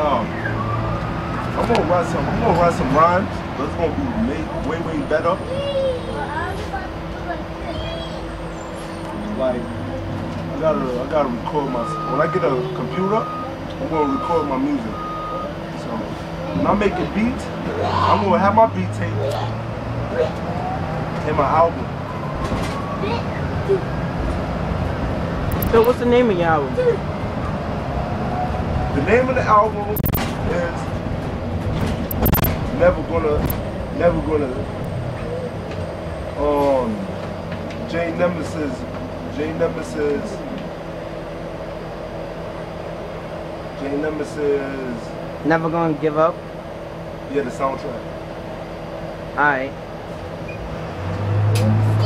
I'm gonna write some. I'm gonna write some rhymes. It's gonna be way way better. Like I gotta I gotta record my. When I get a computer, I'm gonna record my music. So when I make a beat, I'm gonna have my beat tape in my album. So what's the name of your album? The name of the album is Never Gonna, Never Gonna, um, Jaynemmasizz, Jay Nemesis, Jaynemmasizz, Never gonna give up. yeah, the soundtrack. Alright.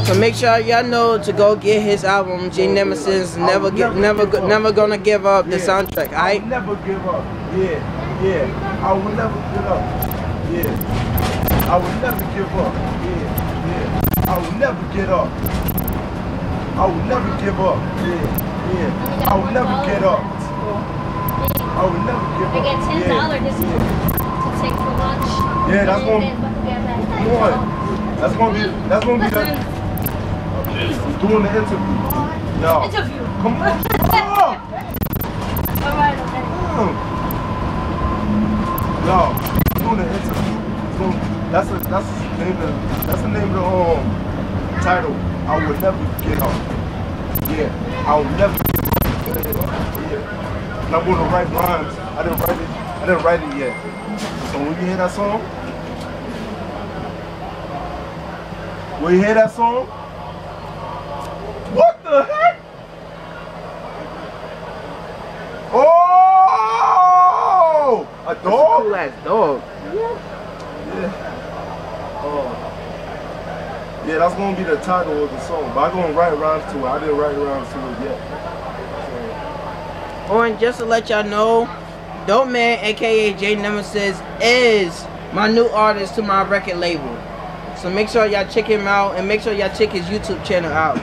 So make sure y'all know to go get his album, Jaynemmasizz. Never get, never, go- never gonna give up the Yeah. soundtrack. I Alright. never give up. Yeah, yeah. I will never give up. Yeah. I will never give up. Yeah, yeah. I will never get up. I will never give up. Yeah, yeah. I will never get up. I will never give I up. get ten Yeah, dollars yeah. to take for lunch. Yeah, that's And gonna- then get back. Come on. That's gonna be. That's gonna be the. I'm doing the interview. Yo. Interview. Come on. Come on. Alright, okay. No, doing the interview. That's a, that's the name of that's the name of the um title. I will never get up. Yeah, I will never get. Yeah. And I'm gonna write rhymes. I didn't write it. I didn't write it yet. So when you hear that song, when you hear that song, what the heck? Oh, a dog. Cool ass dog. Oh. Yeah, that's gonna be the title of the song. But I'm gonna write rhymes to it. I didn't write rhymes to it yet. Oh, and just to let y'all know, Dope Man, aka Jaynemmasizz, is my new artist to my record label. So make sure y'all check him out and make sure y'all check his YouTube channel out.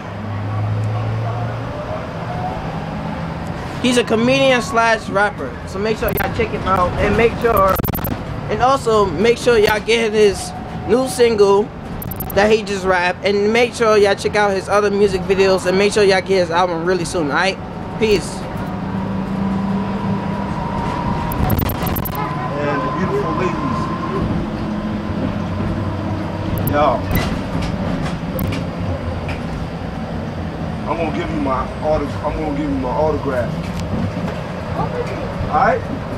He's a comedian slash rapper. So make sure y'all check him out and make sure and also make sure y'all get his new single that he just rapped and make sure y'all check out his other music videos and make sure y'all get his album really soon, alright? Peace. And beautiful ladies. Yo. I'm gonna give you my autograph. I'm gonna give you my autograph. Alright? So